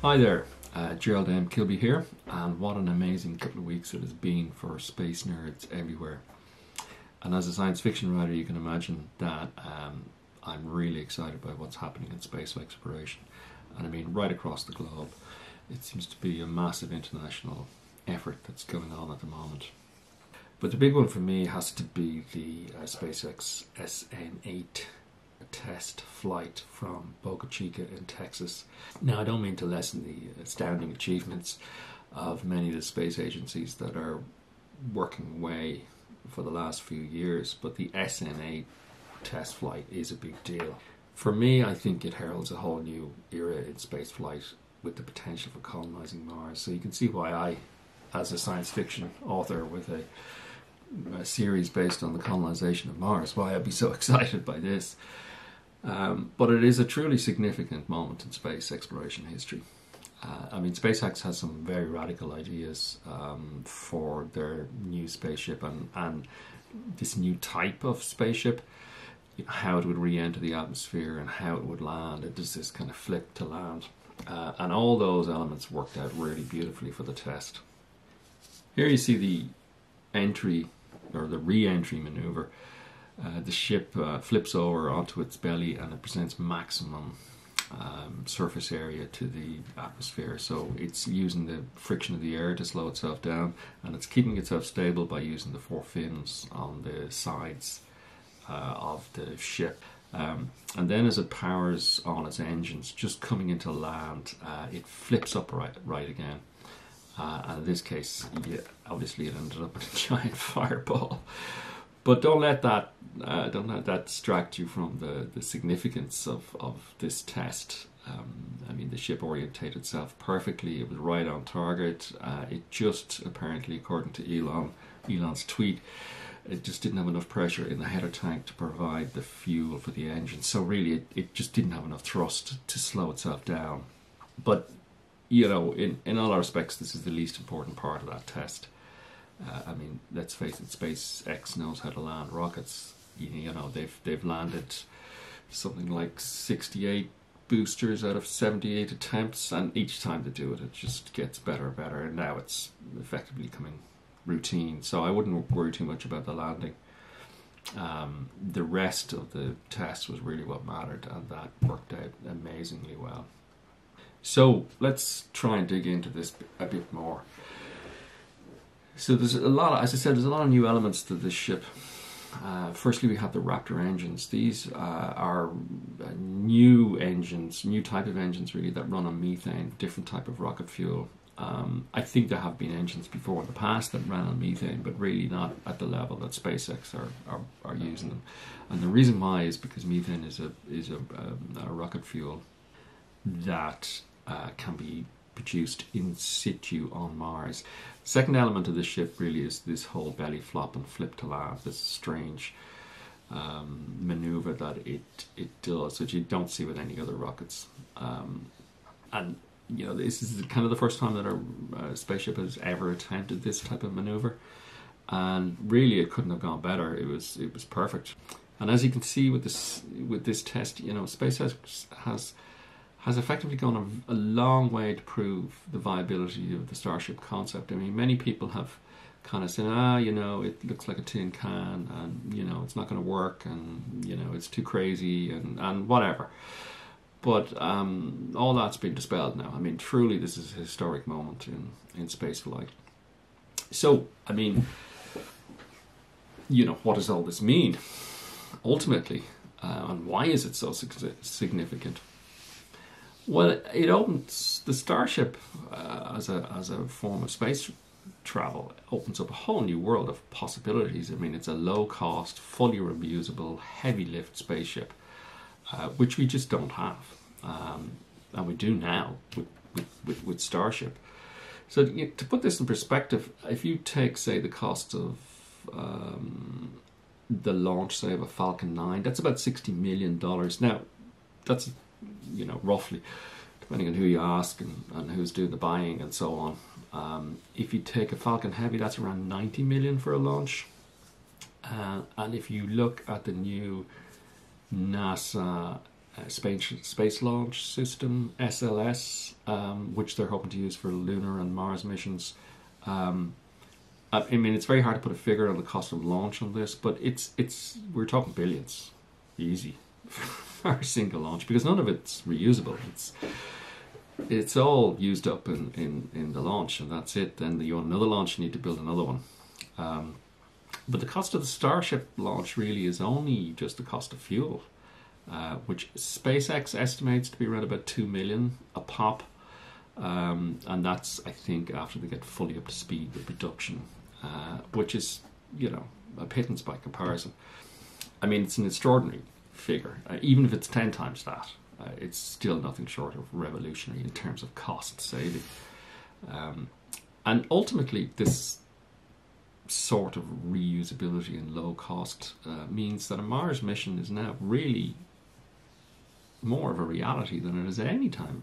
Hi there, uh, Gerald M. Kilby here, and what an amazing couple of weeks it has been for space nerds everywhere. And as a science fiction writer, you can imagine that um, I'm really excited by what's happening in space exploration. And I mean, right across the globe, it seems to be a massive international effort that's going on at the moment. But the big one for me has to be the uh, SpaceX SN8 test flight from Boca Chica in Texas. Now, I don't mean to lessen the astounding achievements of many of the space agencies that are working away for the last few years, but the SN8 test flight is a big deal. For me, I think it heralds a whole new era in space flight with the potential for colonizing Mars. So you can see why I, as a science fiction author with a, a series based on the colonization of Mars, why I'd be so excited by this. Um, but it is a truly significant moment in space exploration history. Uh, I mean, SpaceX has some very radical ideas um, for their new spaceship and, and this new type of spaceship, how it would re enter the atmosphere and how it would land. It does this kind of flip to land. Uh, and all those elements worked out really beautifully for the test. Here you see the entry or the re entry maneuver. Uh, the ship uh, flips over onto its belly and it presents maximum um, surface area to the atmosphere. So it's using the friction of the air to slow itself down and it's keeping itself stable by using the four fins on the sides uh, of the ship. Um, and then as it powers on its engines, just coming into land, uh, it flips up right, again. Uh, and in this case, yeah, obviously it ended up in a giant fireball. But don't let that uh, don't let that distract you from the, the significance of, of this test. Um, I mean, the ship orientated itself perfectly. It was right on target. Uh, it just apparently, according to Elon, Elon's tweet, it just didn't have enough pressure in the header tank to provide the fuel for the engine. So really, it, it just didn't have enough thrust to slow itself down. But you know, in in all respects, this is the least important part of that test. Uh, I mean, let's face it, SpaceX knows how to land rockets. You, you know, they've they've landed something like 68 boosters out of 78 attempts, and each time they do it, it just gets better and better. And now it's effectively becoming routine. So I wouldn't worry too much about the landing. Um, the rest of the test was really what mattered, and that worked out amazingly well. So let's try and dig into this a bit more. So there's a lot, of, as I said, there's a lot of new elements to this ship. Uh, firstly, we have the Raptor engines. These uh, are uh, new engines, new type of engines, really, that run on methane, different type of rocket fuel. Um, I think there have been engines before in the past that ran on methane, but really not at the level that SpaceX are, are, are using them. And the reason why is because methane is a is a, a, a rocket fuel that uh, can be produced in situ on Mars. Second element of the ship really is this whole belly flop and flip to land, this strange um, maneuver that it it does, which you don't see with any other rockets. Um, and you know, this is kind of the first time that a, a spaceship has ever attempted this type of maneuver, and really, it couldn't have gone better. It was it was perfect. And as you can see with this with this test, you know, SpaceX has has effectively gone a, a, long way to prove the viability of the Starship concept. I mean, many people have kind of said, ah, you know, it looks like a tin can, and you know, it's not going to work, and you know, it's too crazy, and and whatever. But um, all that's been dispelled now. I mean, truly, this is a historic moment in in space flight. So, I mean, you know, what does all this mean ultimately, uh, and why is it so significant? Well, it opens the Starship uh, as a as a form of space travel opens up a whole new world of possibilities. I mean, it's a low cost, fully reusable, heavy lift spaceship, uh, which we just don't have, um, and we do now with with, with, Starship. So to, to put this in perspective, if you take say the cost of um, the launch, say of a Falcon 9, that's about sixty million dollars. Now, that's you know, roughly, depending on who you ask and, and who's doing the buying and so on. Um, if you take a Falcon Heavy, that's around 90 million for a launch. Uh, and if you look at the new NASA uh, space, space Launch System (SLS), um, which they're hoping to use for lunar and Mars missions. Um, I mean, it's very hard to put a figure on the cost of launch on this, but it's it's we're talking billions, easy, a single launch because none of it's reusable. It's it's all used up in, in, in the launch, and that's it. Then you want another launch, you need to build another one. Um, but the cost of the Starship launch really is only just the cost of fuel, uh, which SpaceX estimates to be around about two million a pop, um, and that's I think after they get fully up to speed with production uh, which is, you know, a pittance by comparison. I mean, it's an extraordinary figure. Uh, even if it's 10 times that, uh, it's still nothing short of revolutionary in terms of cost saving. Um, and ultimately, this sort of reusability and low cost uh, means that a Mars mission is now really more of a reality than it has at any time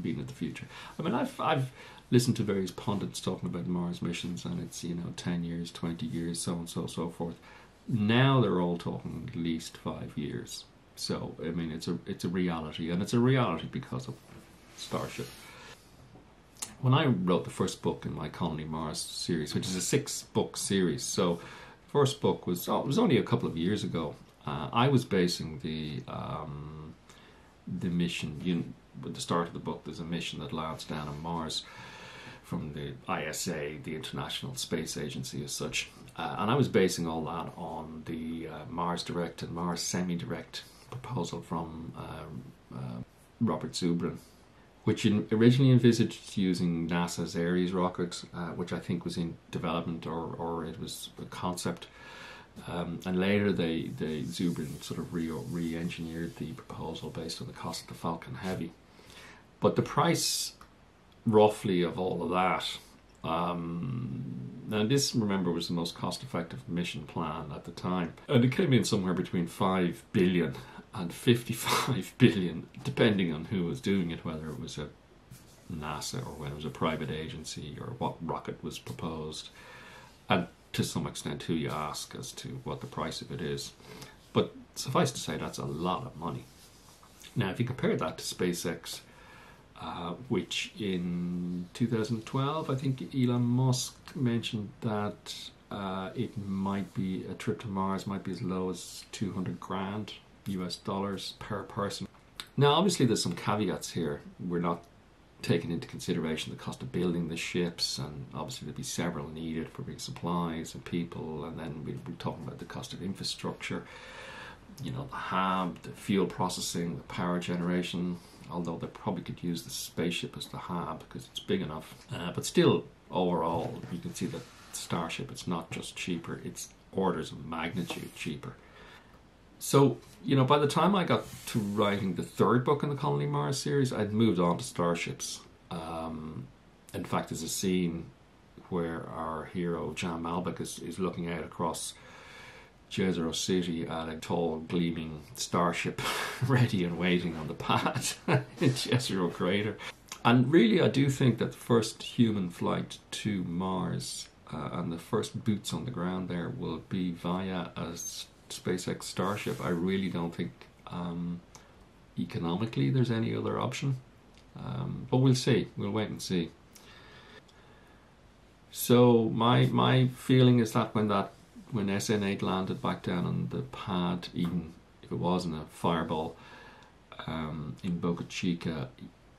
been in the future. I mean, I've, I've listened to various pundits talking about Mars missions, and it's you know ten years, twenty years, so and so, so forth. Now they're all talking at least five years. So I mean, it's a it's a reality, and it's a reality because of Starship. When I wrote the first book in my Colony Mars series, which is a six book series, so first book was oh, it was only a couple of years ago. Uh, I was basing the um, the mission. You know, at the start of the book, there's a mission that lands down on Mars from the ISA, the International Space Agency, as such. Uh, and I was basing all that on the uh, Mars Direct and Mars Semi Direct proposal from uh, uh Robert Zubrin, which in, originally envisaged using NASA's Ares rockets, uh, which I think was in development or, or it was a concept. Um, and later, they, they Zubrin sort of re, re-engineered the proposal based on the cost of the Falcon Heavy. But the price roughly of all of that. Um, now, this, remember, was the most cost effective mission plan at the time. And it came in somewhere between 5 billion and 55 billion, depending on who was doing it, whether it was a NASA or whether it was a private agency or what rocket was proposed, and to some extent who you ask as to what the price of it is. But suffice to say, that's a lot of money. Now, if you compare that to SpaceX uh, which in 2012, I think Elon Musk mentioned that uh, it might be a trip to Mars might be as low as 200 grand US dollars per person. Now, obviously, there's some caveats here. We're not taking into consideration the cost of building the ships, and obviously there'd be several needed for big supplies and people, and then we'd be talking about the cost of infrastructure. You know, the hab, the fuel processing, the power generation, although they probably could use the spaceship as the hub because it's big enough. Uh, but still, overall, you can see that Starship, it's not just cheaper, it's orders of magnitude cheaper. So, you know, by the time I got to writing the third book in the Colony Mars series, I'd moved on to starships. Um, in fact, there's a scene where our hero, Jann Malbec, is, is looking out across Jezero City at a tall, gleaming starship ready and waiting on the pad in Jezero Crater. And really, I do think that the first human flight to Mars uh, and the first boots on the ground there will be via a SpaceX Starship. I really don't think um, economically there's any other option. Um, but we'll see. We'll wait and see. So my my feeling is that when that when SN8 landed back down on the pad, even if it wasn't a fireball um, in Boca Chica,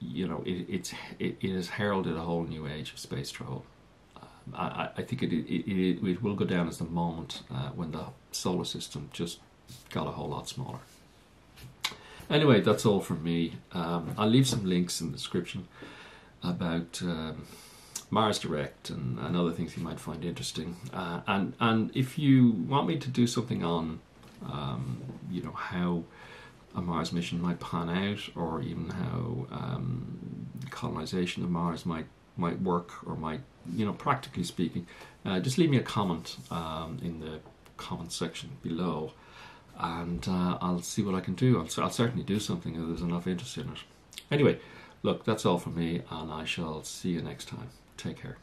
you know, it, it's it, it, has heralded a whole new age of space travel. Um, I, I, think it, it, it, will go down as the moment uh, when the solar system just got a whole lot smaller. Anyway, that's all from me. Um, I'll leave some links in the description about. Mars Direct and, and other things you might find interesting. Uh, and and if you want me to do something on, um, you know, how a Mars mission might pan out, or even how um, colonization of Mars might might work, or might you know, practically speaking, uh, just leave me a comment um, in the comment section below, and uh, I'll see what I can do. I'll, I'll certainly do something if there's enough interest in it. Anyway, look, that's all from me, and I shall see you next time. Take care.